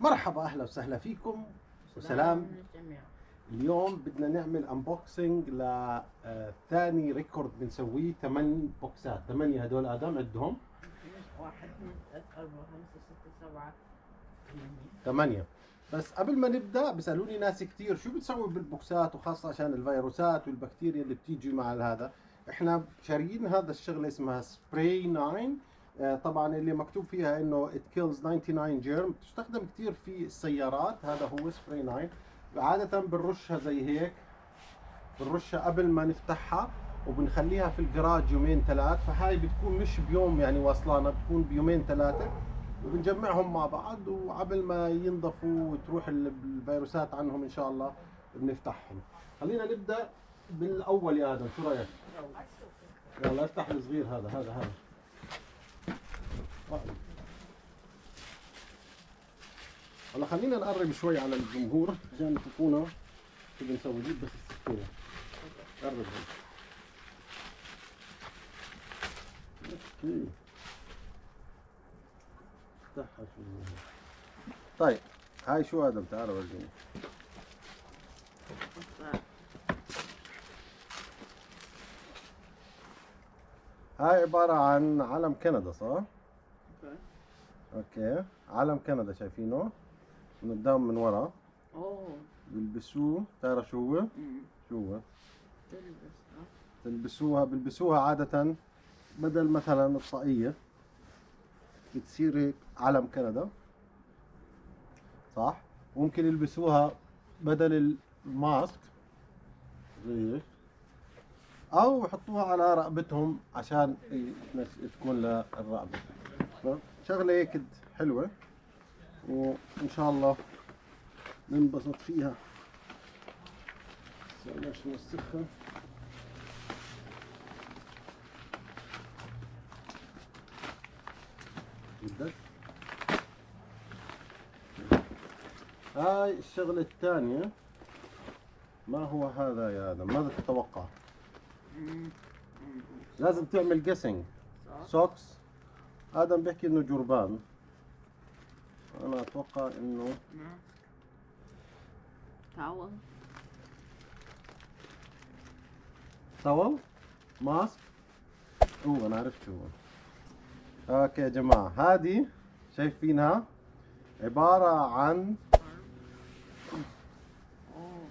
مرحبا أهلا وسهلا فيكم. وسلام. اليوم بدنا نعمل unboxing لثاني record بنسويه ثمان بوكسات ثمانية هدول آدم عدهم واحد اثنين ثلاثة أربعة خمسة ستة سبعة ثمانية. بس قبل ما نبدأ بيسالوني ناس كثير شو بتسوي بالبوكسات وخاصة عشان الفيروسات والبكتيريا اللي بتيجي مع هذا. إحنا شاريين هذا الشغلة اسمها سبراي 9 آه، طبعا اللي مكتوب فيها إنه it kills 99 جيرم بتستخدم كثير في السيارات. هذا هو سبراي 9 عادة بنرشها زي هيك. بنرشها قبل ما نفتحها وبنخليها في الجراج يومين ثلاث. فهاي بتكون مش بيوم يعني واصلانا بتكون بيومين ثلاثة. وبنجمعهم مع بعض وقبل ما ينضفوا وتروح ال- الفيروسات عنهم إن شاء الله بنفتحهم. خلينا نبدأ بالأول يا آدم. شو رأيك؟ يلا افتح الصغير هذا هذا هذا. خلينا نقرب شوي على الجمهور عشان يشوفونا شو بنسوي جيب بس السكينة. قرب هيك. افتحها شوي طيب هاي شو آدم؟ تعال ورجيني هاي عبارة عن علم كندا صح؟ okay. okay. علم كندا شايفينه؟ من قدام من ورا أوه. بيلبسوه بتعرف شو هو؟ شو هو؟ تلبس ها تلبسوها بيلبسوها عادة بدل مثلا الطاقية. بتصير هيك علم كندا. صح؟ ممكن يلبسوها بدل ال mask. زي هيك أو يحطوها على رقبتهم عشان تكون للرقبة. شغلة هيك حلوة. وإن شاء الله ننبسط فيها. بلاش نوسخها. بدك؟ هاي الشغلة الثانية. ما هو هذا يا آدم؟ ماذا تتوقع. لازم تعمل guessing صح. socks آدم بيحكي إنه جربان. أنا أتوقع إنه نعم تعال towel؟ mask؟ أوه أنا عرفت شو هو. okay يا جماعة هذه شايفينها عبارة عن اوه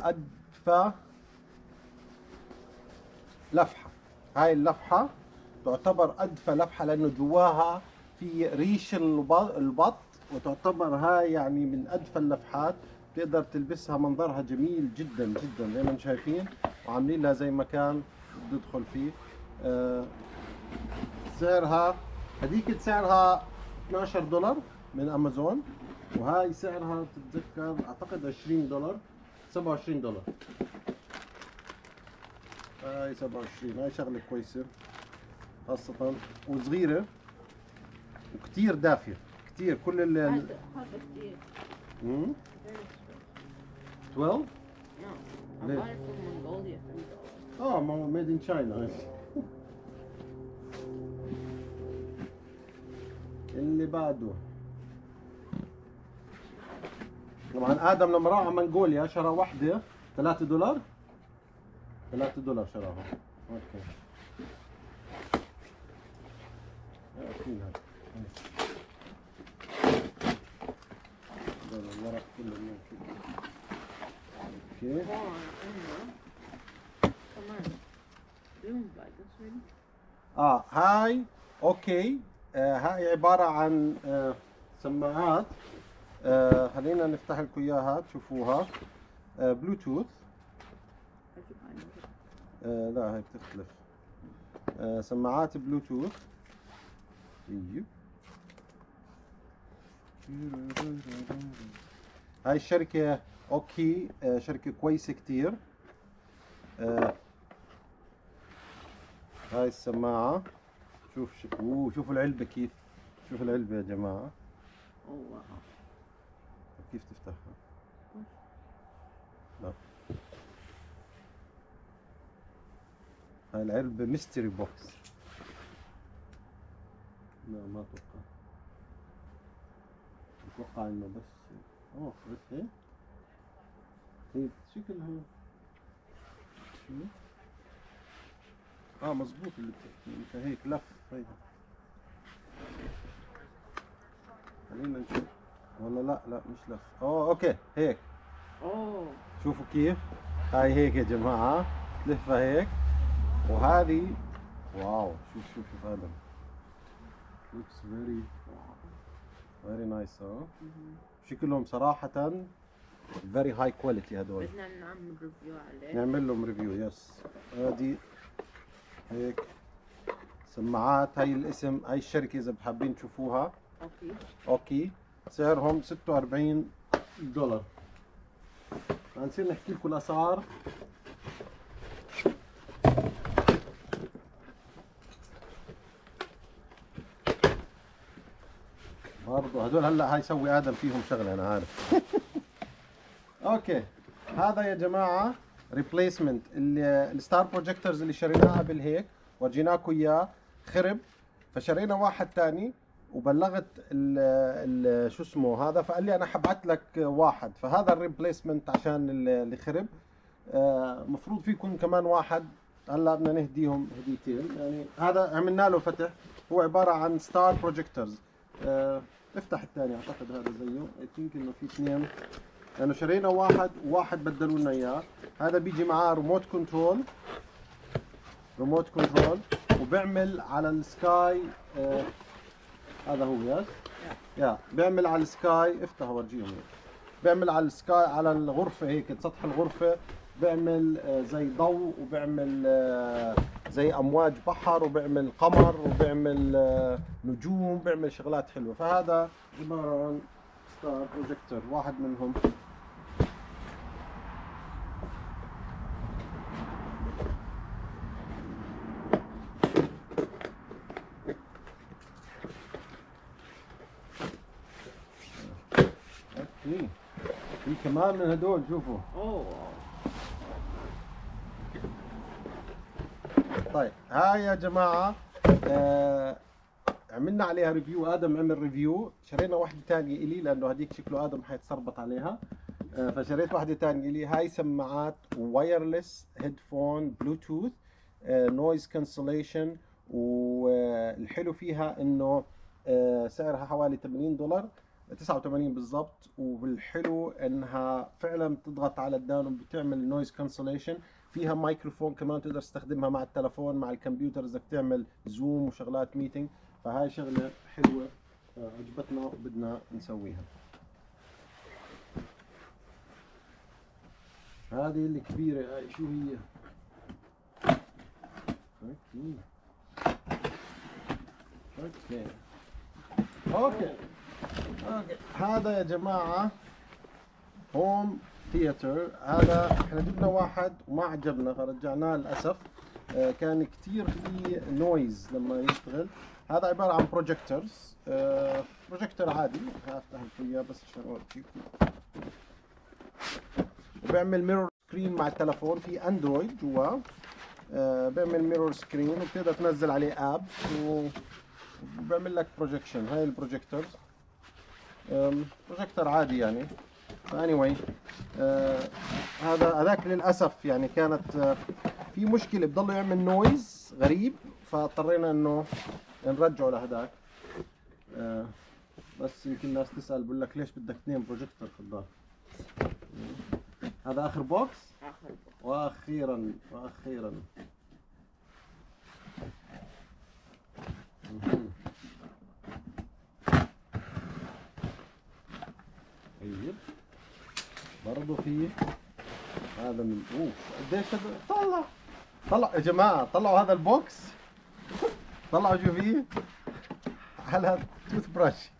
أدفى لفحة. هاي اللفحة تعتبر أدفى لفحة لأنه جواها في ريش الب- البط وتعتبر هاي يعني من أدفى اللفحات تقدر تلبسها منظرها جميل جدا جدا زي ما أنتم شايفين. وعاملين لها زي مكان تدخل فيه. آه، سعرها هذيك سعرها 12 دولار من أمازون. وهاي سعرها تتذكر أعتقد 20 دولار 27 دولار. هاي 27 هاي شغلة كويسة خاصة وصغيرة. وكتير دافية. كتير. كل ال هذا كثير expensive. 12 No, I ليه؟ bought it from Mongolia three dollars. آه ما هو made in China اللي بعده. طبعا آدم لما راح على منغوليا شرى واحدة 3 دولار؟ 3 دولار شراها. أوكي. آه هاي okay. آه هاي عبارة عن آه سماعات. آه خلينا نفتح لكم إياها تشوفوها. آه بلوتوث? آه لا هاي بتختلف. آه سماعات بلوتوث أيوه هاي الشركة okay آه شركة كويسة كتير. آه هاي السماعة. شوف شوف أوه شوفوا العلبة كيف. شوف العلبة يا جماعة. كيف تفتحها لا. هاي العلبة mystery box لا ما أتوقع. أتوقع إنه بس أوه بس هيك هيك شكلها شو؟ آه مزبوط اللي بتحكي أنت هيك لف هيدا خلينا نشوف. والله لا لا مش لف. أوه okay هيك. أوه. شوفوا كيف. هاي هيك يا جماعة تلفها هيك. وهذه wow شوف شوف شوف هذا. Looks very very nice ها شكلهم صراحة very high quality هدول. بدنا نعمل review عليه. نعمل لهم review yes هذه هيك سماعات. هاي الاسم هاي الشركة إذا حابين تشوفوها. okay. okay. سعرهم 46 دولار. هنصير نحكي لكم الأسعار. برضه هدول هلا هاي يسوي آدم فيهم شغلة أنا عارف. okay. هذا يا جماعة replacement ال star projectors اللي شريناها قبل هيك ورجيناكم إياه خرب. فشرينا واحد تاني وبلغت ال ال شو اسمه هذا فقال لي أنا حبعت لك واحد. فهذا ال replacement عشان ال- اللي خرب. المفروض في يكون كمان واحد. هلا بدنا نهديهم هديتين. يعني هذا عملنا له فتح. هو عبارة عن star projectors افتح الثاني أعتقد هذا زيه. I think إنه في اثنين. لأنه شرينا واحد وواحد بدلوا لنا إياه. هذا بيجي معاه remote control remote control وبيعمل على ال sky آه هذا هو yes? yeah بيعمل على ال sky افتح ورجيهم. بيعمل على ال sky على الغرفة هيك سطح الغرفة. بيعمل آه، زي ضوء وبيعمل آه، زي أمواج بحر وبيعمل قمر وبيعمل آه، نجوم بيعمل شغلات حلوة. فهذا عبارة عن ستار بروجيكتور واحد منهم. في كمان من هدول شوفوا. أوه. طيب هاي يا جماعة آه عملنا عليها review آدم عمل review شرينا واحدة ثانية إلي لأنه هذيك شكله آدم حيتسربط عليها. آه فشريت واحدة ثانية إلي هاي سماعات wireless headphone Bluetooth noise cancellation والحلو فيها إنه آه سعرها حوالي 80 دولار 89 بالضبط. والحلو إنها فعلا بتضغط على الدان وبتعمل noise cancellation فيها مايكروفون كمان تقدر تستخدمها مع التلفون مع الكمبيوتر إذا تعمل Zoom وشغلات meeting فهاي شغلة حلوة آه، عجبتنا وبدنا نسويها. هذه الكبيره هاي شو هي؟ okay. okay. okay. okay. هذا يا جماعة home theater هذا إحنا جبنا واحد وما عجبنا فرجعناه للأسف. آه، كان كثير في noise لما يشتغل. هذا عبارة عن projectors projector عادي. هفتح لكم إياه بس عشان اورجيكم وبيعمل mirror screen مع التلفون. في Android جواه آه، بيعمل mirror screen وبتقدر تنزل عليه apps وبيعمل لك projection هاي ال projectors بروجيكتور عادي يعني. anyway هذا هذاك للأسف يعني كانت آه، في مشكلة بضل يعمل noise غريب فاضطرينا إنه نرجعه لهداك. آه، بس يمكن الناس تسأل بقول لك ليش بدك اثنين بروجيكتور خضار؟ هذا آخر بوكس آخر بوك. وأخيرا وأخيرا مهم. طيب برضه في هذا من أوف قديش طلع. طلع يا جماعة طلعوا هذا ال box. طلعوا شو فيه؟ على toothbrush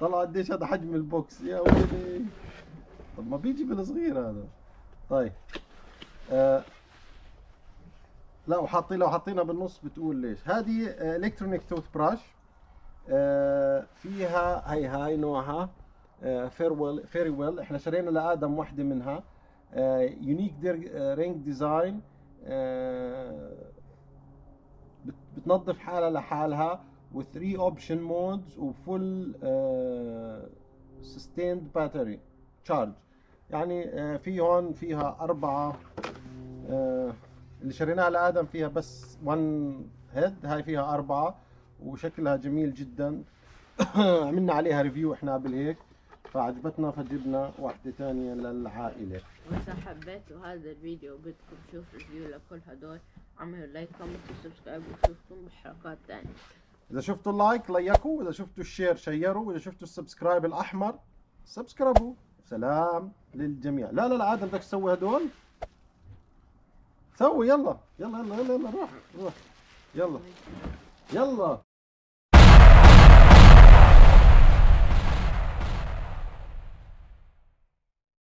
طلعوا قديش هذا حجم ال box؟ يا ولدي. طب ما بيجي بالصغير هذا. طيب. آه لا وحاطين لو حاطينها بالنص بتقول ليش. هذه electronic toothbrush فيها هي هاي نوعها. Fairywill Fairywill إحنا شرينا لآدم واحدة منها. unique ring design بتنظف حالها لحالها و 3 option modes و full sustained battery charge يعني آه، في هون فيها أربعة آه، اللي شريناها لآدم فيها بس 1 هيد هاي فيها أربعة وشكلها جميل جدا. عملنا عليها review إحنا قبل هيك. فعجبتنا فجبنا واحدة تانية للعائلة. وإذا حبيتوا هذا الفيديو وبدكم تشوفوا review لكل هدول اعملوا like comment و subscribe وشوفكم بحلقات تانية. إذا شفتوا ال like ليكوا. وإذا شفتوا ال share شيروا. وإذا شفتوا ال subscribe الأحمر سبسكرايبوا سلام للجميع. لا لا لا عادل بدك تسوي هدول؟ سوي يلا. يلا يلا يلا, يلا روح روح. يلا. يلا.